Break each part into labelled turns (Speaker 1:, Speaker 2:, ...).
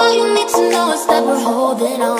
Speaker 1: All you need to know is that we're holding on.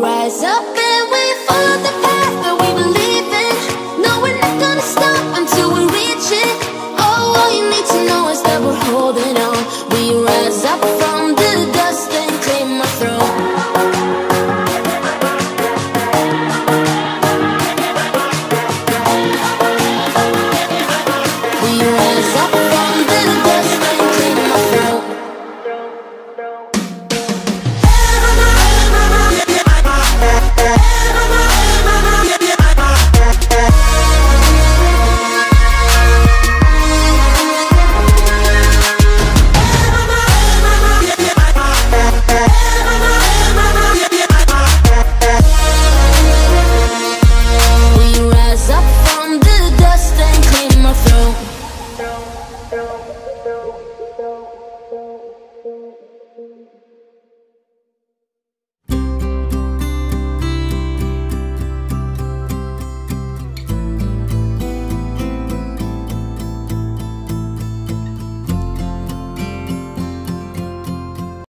Speaker 1: rise up.